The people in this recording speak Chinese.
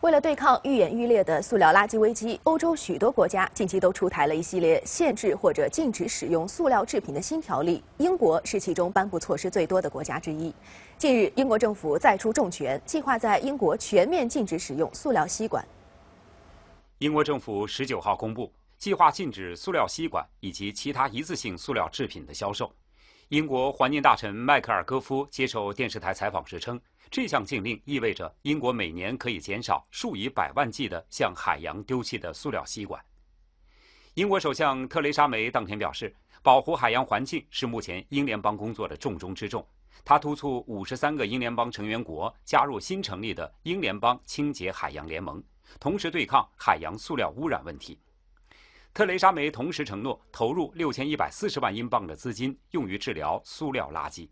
为了对抗愈演愈烈的塑料垃圾危机，欧洲许多国家近期都出台了一系列限制或者禁止使用塑料制品的新条例。英国是其中颁布措施最多的国家之一。近日，英国政府再出重拳，计划在英国全面禁止使用塑料吸管。英国政府十九号公布，计划禁止塑料吸管以及其他一次性塑料制品的销售。英国环境大臣迈克尔·戈夫接受电视台采访时称。这项禁令意味着英国每年可以减少数以百万计的向海洋丢弃的塑料吸管。英国首相特蕾莎梅当天表示，保护海洋环境是目前英联邦工作的重中之重。她督促五十三个英联邦成员国加入新成立的英联邦清洁海洋联盟，同时对抗海洋塑料污染问题。特蕾莎梅同时承诺投入六千一百四十万英镑的资金，用于治疗塑料垃圾。